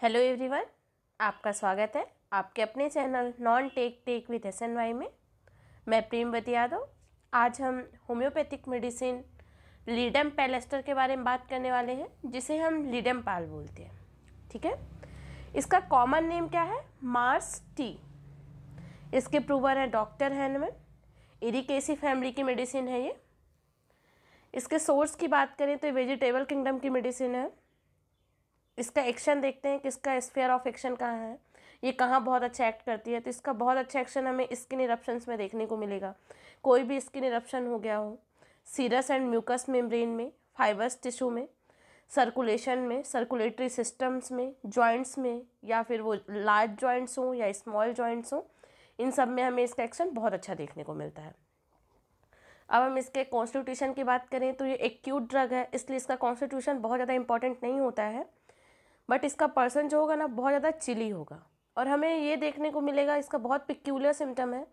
Hello everyone, आपका स्वागत है आपके अपने channel non tech tech with S N Y में। मैं प्रेमवती यादव। आज हम होम्योपैथिक मेडिसिन, लीडम पैलेस्टर के बारे में बात करने वाले हैं, जिसे हम लीडम पाल बोलते हैं। ठीक है? इसका कॉमन नेम क्या है? मार्स टी। इसके प्रूवर हैं डॉक्टर हैनमन। इरिकेसी फैमिली की मेडिसिन है ये। इसके सोर्स की बात करें तो वेजिटेबल किंगडम की मेडिसिन है। इसका एक्शन देखते हैं कि इसका स्फेयर ऑफ़ एक्शन कहाँ है। ये कहाँ बहुत अच्छा एक्ट करती है तो इसका बहुत अच्छा एक्शन हमें स्किन इरप्शंस में देखने को मिलेगा। कोई भी स्किन इरप्शन हो गया हो सीरस एंड म्यूकस मेम्ब्रेन में फाइबर्स टिश्यू में सर्कुलेशन में सर्कुलेटरी सिस्टम्स में जॉइंट्स में, या फिर वो लार्ज जॉइंट्स हों या स्मॉल जॉइंट्स हों, इन सब में हमें इसका एक्शन बहुत अच्छा देखने को मिलता है। अब हम इसके कॉन्स्टिट्यूशन की बात करें तो ये एक्यूट ड्रग है, इसलिए इसका कॉन्स्टिट्यूशन बहुत ज़्यादा इंपॉर्टेंट नहीं होता है। बट इसका पर्सन जो होगा ना, बहुत ज़्यादा चिली होगा। और हमें ये देखने को मिलेगा, इसका बहुत पिक्यूलर सिम्टम है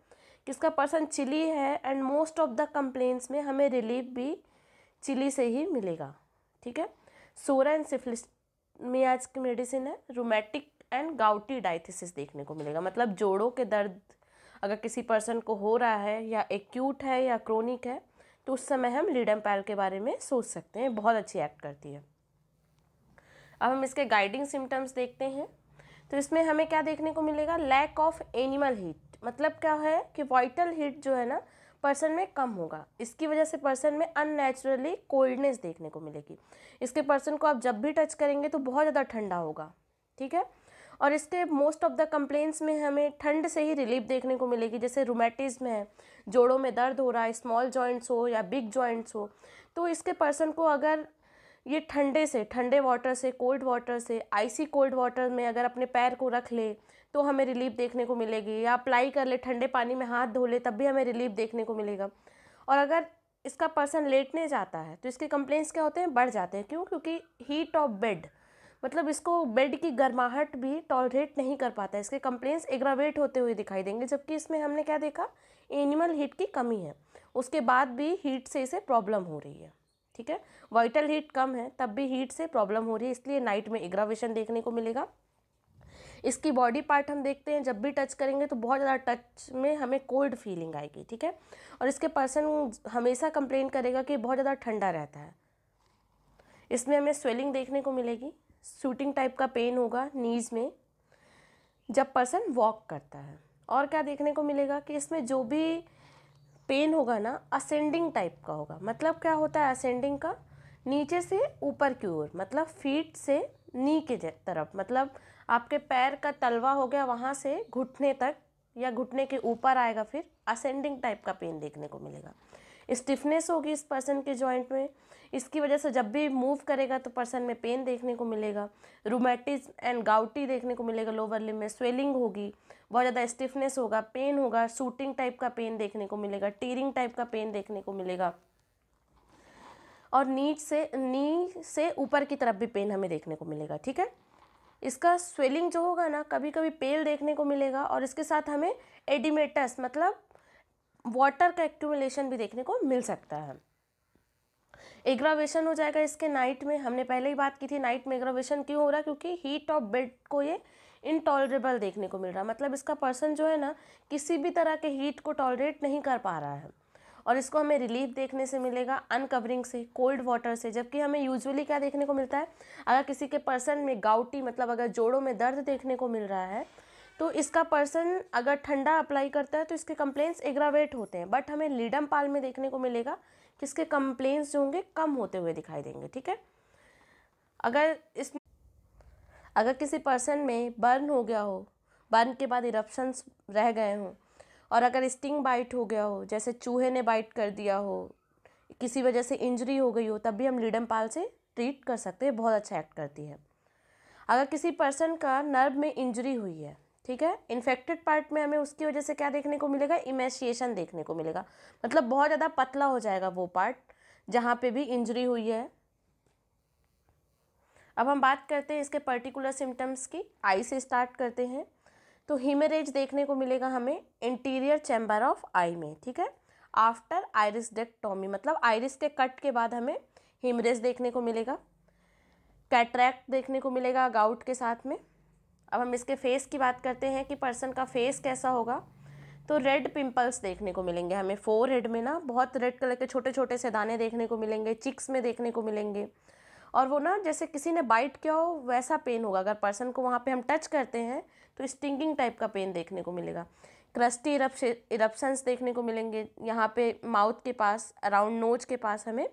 कि इसका पर्सन चिली है and most of the complaints में हमें रिलीफ भी चिली से ही मिलेगा। ठीक है? सोरा एंड सिफिलिस में आज की मेडिसिन है रोमेटिक एंड गाउटी डाइथिसिस देखने को मिलेगा। मतलब जोड़ों के दर्द, अगर किसी पर्सन को हो रहा है या एक्यूट है या क्रोनिक है तो उस समय हम लीडम पैल के बारे में सोच सकते हैं। बहुत अच्छी एक्ट करती है। अब हम इसके गाइडिंग सिम्टम्स देखते हैं। तो इसमें हमें क्या देखने को मिलेगा? लैक ऑफ़ एनिमल हीट मतलब क्या है कि वाइटल हीट जो है ना पर्सन में कम होगा। इसकी वजह से पर्सन में अननेचुरली कोल्डनेस देखने को मिलेगी। इसके पर्सन को आप जब भी टच करेंगे तो बहुत ज़्यादा ठंडा होगा। ठीक है? और इसके मोस्ट ऑफ़ द कंप्लेंट्स में हमें ठंड से ही रिलीफ देखने को मिलेगी। जैसे रोमेटिज्म है, जोड़ों में दर्द हो रहा है स्मॉल जॉइंट्स हो या बिग जॉइंट्स हो तो इसके पर्सन को अगर ये ठंडे से, ठंडे वाटर से कोल्ड वाटर से आइसी कोल्ड वाटर में अगर अपने पैर को रख ले तो हमें रिलीफ देखने को मिलेगी। या अप्लाई कर ले, ठंडे पानी में हाथ धो ले, तब भी हमें रिलीफ देखने को मिलेगा। और अगर इसका पर्सन लेटने जाता है तो इसके कंप्लेंट्स क्या होते हैं? बढ़ जाते हैं। क्यों? क्योंकि हीट ऑफ़ बेड मतलब इसको बेड की गर्माहट भी टॉलरेट नहीं कर पाता है। इसके कंप्लेंट्स एग्रावेट होते हुए दिखाई देंगे, जबकि इसमें हमने क्या देखा? एनिमल हीट की कमी है। उसके बाद भी हीट से इसे प्रॉब्लम हो रही है। ठीक है? वाइटल हीट कम है, तब भी हीट से प्रॉब्लम हो रही है, इसलिए नाइट में एग्रावेशन देखने को मिलेगा। इसकी बॉडी पार्ट हम देखते हैं, जब भी टच करेंगे तो बहुत ज़्यादा टच में हमें कोल्ड फीलिंग आएगी, ठीक है? और इसके पर्सन हमेशा कंप्लेन करेगा कि बहुत ज़्यादा ठंडा रहता है। इसमें हमें स्वेलिंग देखने को मिलेगी शूटिंग टाइप का पेन होगा नीज में, जब पर्सन वॉक करता है। और क्या देखने को मिलेगा कि इसमें जो भी पेन होगा ना असेंडिंग टाइप का होगा। मतलब क्या होता है असेंडिंग का? नीचे से ऊपर की ओर मतलब फीट से नी के तरफ़। मतलब आपके पैर का तलवा हो गया वहाँ से घुटने तक, या घुटने के ऊपर आएगा फिर असेंडिंग टाइप का पेन देखने को मिलेगा। स्टिफनेस होगी इस पर्सन के जॉइंट में। इसकी वजह से जब भी मूव करेगा तो पर्सन में पेन देखने को मिलेगा। रोमेटिज एंड गाउटी देखने को मिलेगा लोअर लिम में। स्वेलिंग होगी। बहुत ज़्यादा स्टिफनेस होगा पेन होगा शूटिंग टाइप का पेन देखने को मिलेगा टीरिंग टाइप का पेन देखने को मिलेगा। और नीच से, नी से ऊपर की तरफ़ भी पेन हमें देखने को मिलेगा, ठीक है? इसका स्वेलिंग जो होगा ना कभी कभी पेल देखने को मिलेगा और इसके साथ हमें एडिमेटस मतलब वाटर का एक्यूमुलेशन भी देखने को मिल सकता है। एग्रावेशन हो जाएगा इसके नाइट में। हमने पहले ही बात की थी नाइट में एग्रावेशन क्यों हो रहा है? क्योंकि हीट ऑफ़ बेड को ये इनटॉलरेबल देखने को मिल रहा है। मतलब इसका पर्सन जो है ना, किसी भी तरह के हीट को टॉलरेट नहीं कर पा रहा है। और इसको हमें रिलीफ देखने से मिलेगा अनकवरिंग से कोल्ड वाटर से। जबकि हमें यूजुअली क्या देखने को मिलता है? अगर किसी के पर्सन में गाउटी मतलब अगर जोड़ों में दर्द देखने को मिल रहा है तो इसका पर्सन अगर ठंडा अप्लाई करता है तो इसके कंप्लेंट्स एग्रावेट होते हैं। बट हमें लीडम पाल में देखने को मिलेगा कि इसके कंप्लेंट्स जो होंगे कम होते हुए दिखाई देंगे, ठीक है? अगर इस अगर किसी पर्सन में बर्न हो गया हो बर्न के बाद इरप्शंस रह गए हों, और अगर स्टिंग बाइट हो गया हो, जैसे चूहे ने बाइट कर दिया हो, किसी वजह से इंजरी हो गई हो, तब भी हम लीडम पाल से ट्रीट कर सकते हैं, बहुत अच्छा एक्ट करती है। अगर किसी पर्सन का नर्व में इंजरी हुई है ठीक है? इन्फेक्टेड पार्ट में हमें उसकी वजह से क्या देखने को मिलेगा? इमेशिएशन देखने को मिलेगा। मतलब बहुत ज़्यादा पतला हो जाएगा वो पार्ट जहाँ पे भी इंजरी हुई है। अब हम बात करते हैं इसके पर्टिकुलर सिम्टम्स की। आई से स्टार्ट करते हैं। तो हीमरेज देखने को मिलेगा हमें इंटीरियर चैम्बर ऑफ़ आई में, ठीक है? आफ्टर आयरिस डेक्टोमी मतलब आयरिस के कट के बाद हमें हीमरेज देखने को मिलेगा। कैट्रैक्ट देखने को मिलेगा गाउट के साथ में। अब हम इसके फेस की बात करते हैं कि पर्सन का फेस कैसा होगा। तो रेड पिंपल्स देखने को मिलेंगे हमें। फोर हेड में ना बहुत रेड कलर के छोटे छोटे से दाने देखने को मिलेंगे चिक्स में देखने को मिलेंगे। और वो ना जैसे किसी ने बाइट किया हो, वैसा पेन होगा। अगर पर्सन को वहाँ पे हम टच करते हैं तो स्टिंगिंग टाइप का पेन देखने को मिलेगा। क्रस्टी इरप्शंस देखने को मिलेंगे। यहाँ पे माउथ के पास अराउंड नोज़ के पास हमें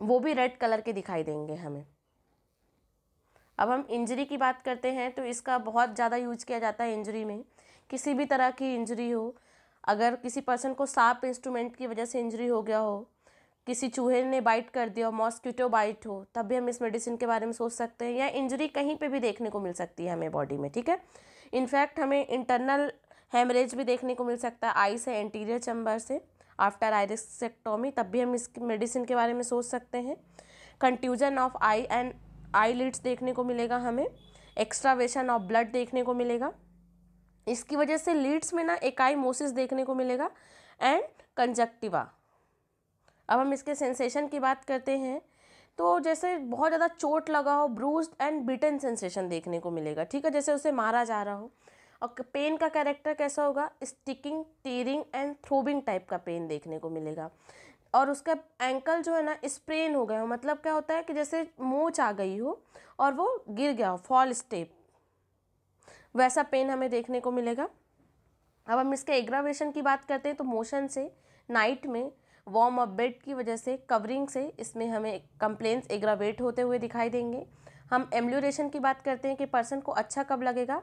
वो भी रेड कलर के दिखाई देंगे हमें। अब हम इंजरी की बात करते हैं तो इसका बहुत ज़्यादा यूज़ किया जाता है इंजरी में। किसी भी तरह की इंजरी हो, अगर किसी पर्सन को साफ़ इंस्ट्रूमेंट की वजह से इंजरी हो गया हो, किसी चूहे ने बाइट कर दिया हो मॉस्किटो बाइट हो, तब भी हम इस मेडिसिन के बारे में सोच सकते हैं, या इंजरी कहीं पे भी देखने को मिल सकती है हमें बॉडी में, ठीक है? इनफैक्ट हमें इंटरनल हेमरेज भी देखने को मिल सकता है आई से एंटीरियर चैम्बर से आफ्टर आयरिसेक्टोमी तब भी हम इस मेडिसिन के बारे में सोच सकते हैं। Contusion of eye and eyelids देखने को मिलेगा हमें, एक्स्ट्रावेशन ऑफ़ ब्लड देखने को मिलेगा। इसकी वजह से लीड्स में ना एकाईमोसिस देखने को मिलेगा एंड कंजक्टिवा। अब हम इसके सेंसेशन की बात करते हैं तो जैसे बहुत ज़्यादा चोट लगा हो ब्रूज एंड बिटन सेंसेशन देखने को मिलेगा, ठीक है? जैसे उसे मारा जा रहा हो। और पेन का कैरेक्टर कैसा होगा? Sticking tearing and throbbing type का पेन देखने को मिलेगा। और उसका एंकल जो है ना स्प्रेन हो गया हो। मतलब क्या होता है कि जैसे मोच आ गई हो और वो गिर गया हो फॉल स्टेप वैसा पेन हमें देखने को मिलेगा। अब हम इसके एग्रावेशन की बात करते हैं तो मोशन से नाइट में वार्म अप बेड की वजह से कवरिंग से, इसमें हमें कंप्लेंट्स एग्रावेट होते हुए दिखाई देंगे। हम एम्ब्ल्यूरेशन की बात करते हैं कि पर्सन को अच्छा कब लगेगा?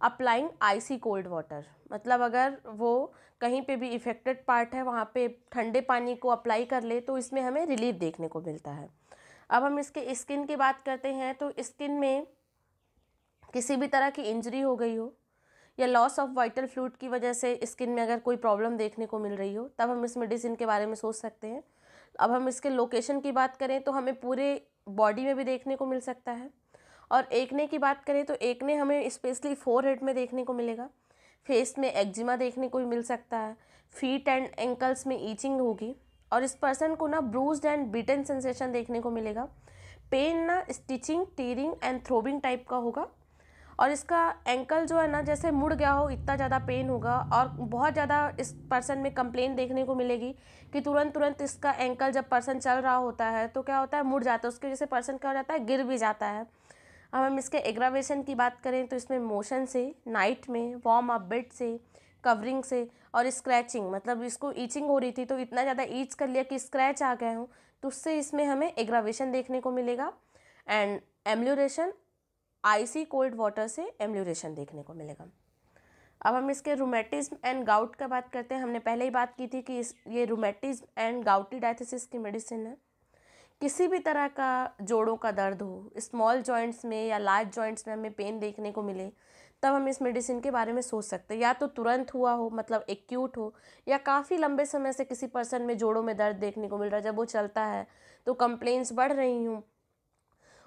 अप्लाइंग आइसी कोल्ड वाटर मतलब अगर वो कहीं पे भी इफ़ेक्टेड पार्ट है, वहाँ पे ठंडे पानी को अप्लाई कर ले तो इसमें हमें रिलीफ देखने को मिलता है। अब हम इसके स्किन की बात करते हैं तो स्किन में किसी भी तरह की इंजरी हो गई हो, या लॉस ऑफ़ वाइटल फ्लूड की वजह से स्किन में अगर कोई प्रॉब्लम देखने को मिल रही हो, तब हम इस मेडिसिन के बारे में सोच सकते हैं। अब हम इसके लोकेशन की बात करें तो हमें पूरे बॉडी में भी देखने को मिल सकता है। और एकने की बात करें तो एकने हमें स्पेशली फोर हेड में देखने को मिलेगा। फेस में एक्जिमा देखने को भी मिल सकता है। फीट एंड एंकल्स में ईचिंग होगी। और इस पर्सन को ना ब्रूस्ड एंड बीटन सेंसेशन देखने को मिलेगा। पेन ना stitching tearing and throbbing type का होगा। और इसका एंकल जो है ना, जैसे मुड़ गया हो, इतना ज़्यादा पेन होगा और बहुत ज़्यादा इस पर्सन में कंप्लेन देखने को मिलेगी कि तुरंत तुरंत इसका एंकल जब पर्सन चल रहा होता है तो क्या होता है, मुड़ जाता है। उसकी वजह से पर्सन क्या हो जाता है, गिर भी जाता है। अब हम इसके एग्रावेशन की बात करें तो इसमें मोशन से नाइट में वार्म अप बेड से कवरिंग से और स्क्रैचिंग मतलब इसको ईचिंग हो रही थी तो इतना ज़्यादा ईच कर लिया कि स्क्रैच आ गए हों तो उससे इसमें हमें एग्रावेशन देखने को मिलेगा and amelioration icy cold water से एम्ल्यूरेशन देखने को मिलेगा। अब हम इसके रोमेटिज्म एंड गाउट का बात करते हैं। हमने पहले ही बात की थी कि इस, ये रोमेटिज्म एंड गाउटी डायथिसिस की मेडिसिन है। किसी भी तरह का जोड़ों का दर्द हो स्मॉल जॉइंट्स में या लार्ज जॉइंट्स में हमें पेन देखने को मिले, तब हम इस मेडिसिन के बारे में सोच सकते हैं। या तो तुरंत हुआ हो मतलब एक्यूट हो, या काफ़ी लंबे समय से किसी पर्सन में जोड़ों में दर्द देखने को मिल रहा है। जब वो चलता है तो कंप्लेंट्स बढ़ रही हूँ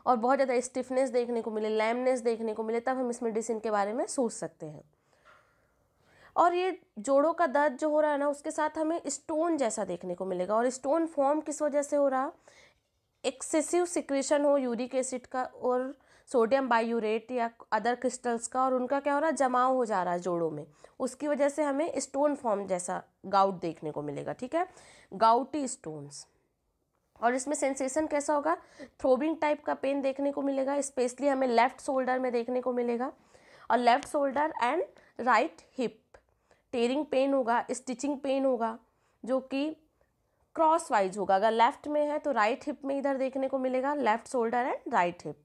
और बहुत ज़्यादा स्टिफनेस देखने को मिले लैमनेस देखने को मिले, तब हम इस मेडिसिन के बारे में सोच सकते हैं। और ये जोड़ों का दर्द जो हो रहा है ना, उसके साथ हमें स्टोन जैसा देखने को मिलेगा। और स्टोन फॉर्म किस वजह से हो रहा? एक्सेसिव सिक्रेशन हो यूरिक एसिड का और सोडियम बायूरेट या अदर क्रिस्टल्स का और उनका क्या हो रहा है? जमाव हो जा रहा है जोड़ों में। उसकी वजह से हमें स्टोन फॉर्म जैसा गाउट देखने को मिलेगा, ठीक है? Gouty stones. और इसमें सेंसेशन कैसा होगा? थ्रोबिंग टाइप का पेन देखने को मिलेगा, स्पेशली हमें लेफ़्ट शोल्डर में देखने को मिलेगा। और left shoulder and right hip, tearing pain होगा, स्टिचिंग पेन होगा, जो कि क्रॉस वाइज होगा। अगर लेफ़्ट में है तो राइट हिप में इधर देखने को मिलेगा left shoulder and right hip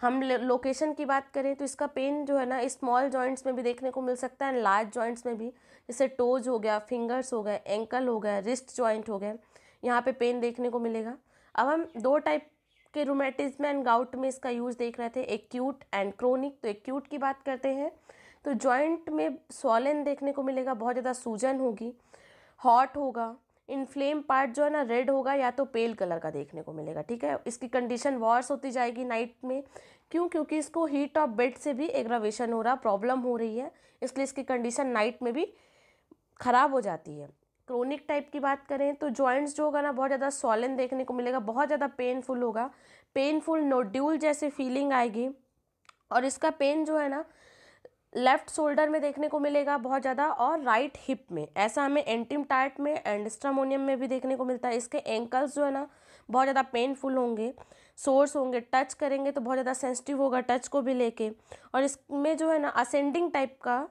हम लोकेशन की बात करें तो इसका पेन जो है ना स्मॉल जॉइंट्स में भी देखने को मिल सकता है एंड लार्ज जॉइंट्स में भी। जैसे टोज हो गया फिंगर्स हो गए एंकल हो गया रिस्ट जॉइंट हो गए यहाँ पे पेन देखने को मिलेगा। अब हम दो टाइप के रोमेटिज्म एंड गाउट में इसका यूज़ देख रहे थे एक्यूट एंड क्रोनिक तो एक्यूट की बात करते हैं तो जॉइंट में स्वॉलन देखने को मिलेगा, बहुत ज़्यादा सूजन होगी हॉट होगा इनफ्लेम पार्ट जो है ना रेड होगा या तो पेल कलर का देखने को मिलेगा, ठीक है? इसकी कंडीशन वॉर्स होती जाएगी नाइट में। क्यों? क्योंकि इसको हीट ऑफ़ बेड से भी एग्रावेशन हो रहा प्रॉब्लम हो रही है। इसलिए इसकी कंडीशन नाइट में भी ख़राब हो जाती है। क्रोनिक टाइप की बात करें तो जॉइंट्स जो होगा ना, बहुत ज़्यादा सॉलन देखने को मिलेगा, बहुत ज़्यादा पेनफुल होगा। पेनफुल नोड्यूल जैसे फीलिंग आएगी और इसका पेन जो है ना लेफ़्ट शोल्डर में देखने को मिलेगा बहुत ज़्यादा और राइट हिप में। ऐसा हमें एंटीम टाइट में एंड स्ट्रामोनियम में भी देखने को मिलता है। इसके एंकल्स जो है ना, बहुत ज़्यादा पेनफुल होंगे सोर्स होंगे टच करेंगे तो बहुत ज़्यादा सेंसिटिव होगा टच को भी लेके। और इसमें जो है ना असेंडिंग टाइप का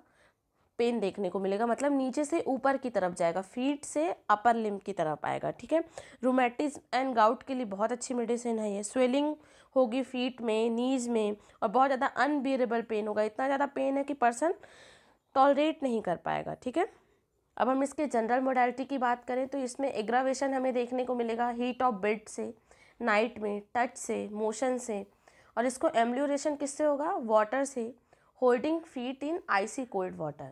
पेन देखने को मिलेगा मतलब नीचे से ऊपर की तरफ़ जाएगा, फीट से अपर लिम की तरफ़ आएगा, ठीक है? रोमेटिस एंड गाउट के लिए बहुत अच्छी मेडिसिन है ये। स्वेलिंग होगी फीट में नीज में और बहुत ज़्यादा अनबियरेबल पेन होगा। इतना ज़्यादा पेन है कि पर्सन टॉलरेट नहीं कर पाएगा, ठीक है? अब हम इसके जनरल मोडालिटी की बात करें तो इसमें एग्रावेशन हमें देखने को मिलेगा हीट ऑफ़ बेड से नाइट में टच से मोशन से और इसको एम्ब्ल्यूरेशन किससे होगा? वाटर से। Holding feet in icy cold water